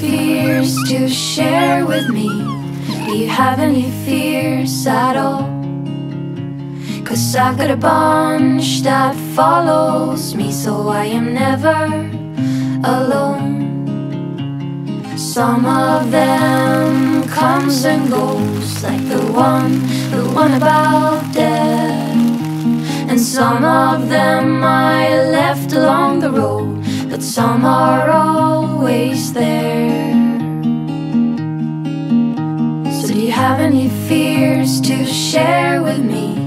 fears to share with me? Do you have any fears at all? Cause I've got a bunch that follows me, so I am never alone. Some of them comes and goes, like the one, the one about death. And some of them I left along the road, but some are always there. So, do you have any fears to share with me?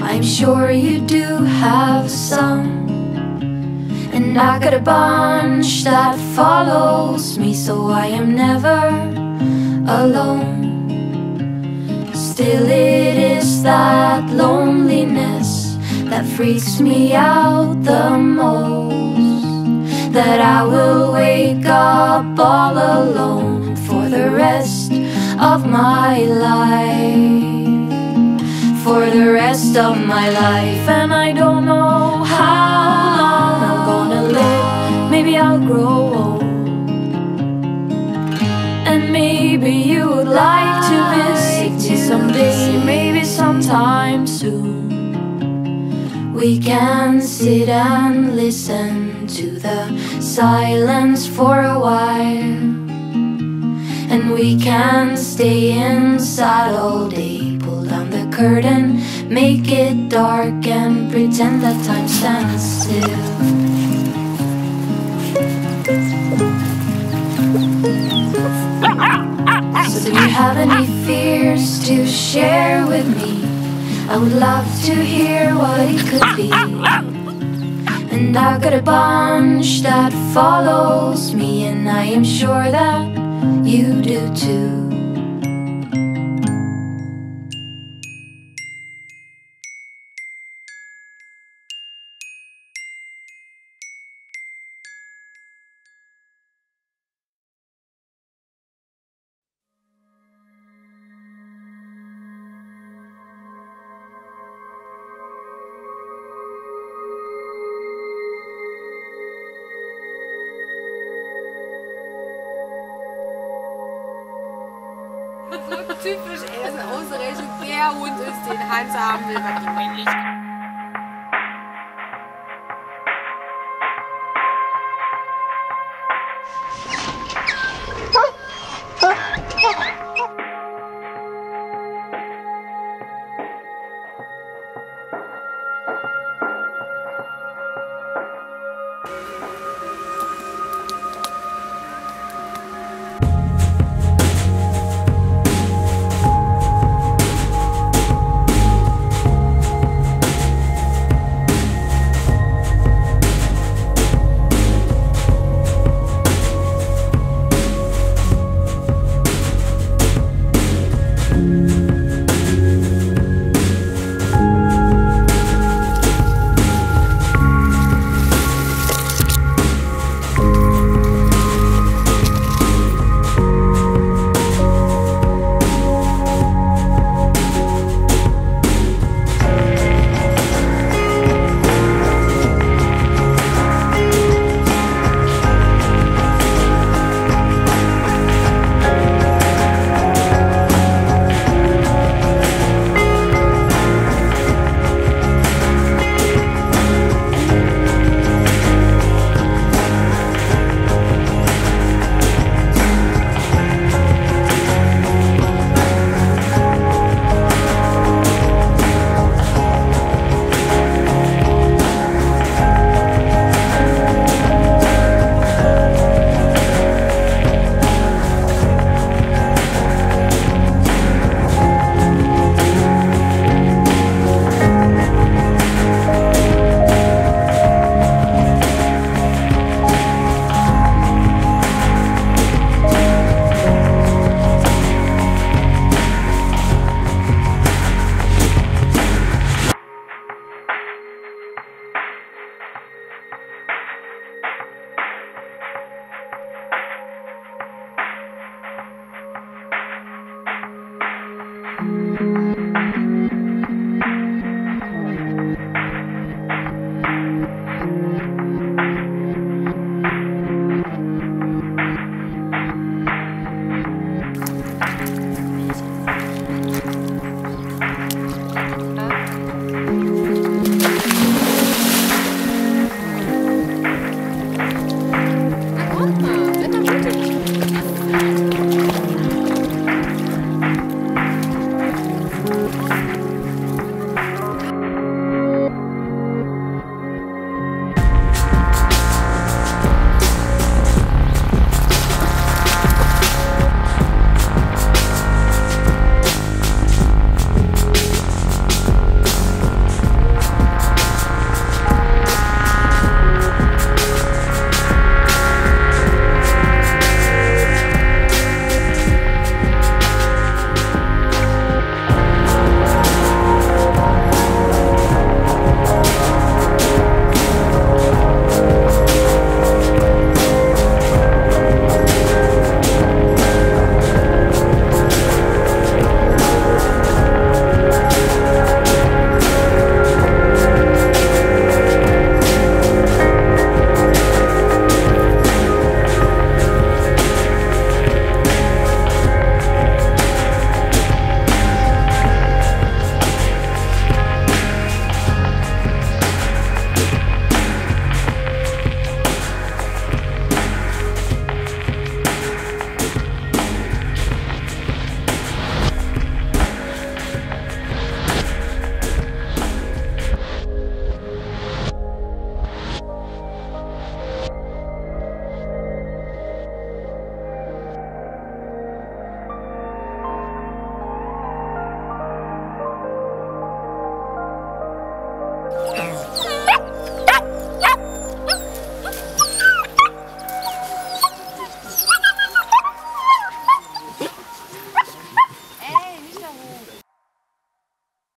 I'm sure you do have some. And I got a bunch that follows me, so I am never alone. Still, it is that loneliness that freaks me out the most. That I will wake up all alone for the rest of my life. For the rest of my life, and I don't know how long I'm gonna live. Maybe I'll grow old. And maybe you would like to visit me someday, maybe sometime soon. We can sit and listen to the silence for a while. And we can stay inside all day, pull down the curtain, make it dark, and pretend that time stands still. So, do you have any fears to share with me? I would love to hear what it could be. And I've got a bunch that follows me, and I am sure that you do too. Typisch, er ist ausgerechnet der Hund ist, den Hans haben will, was die männlich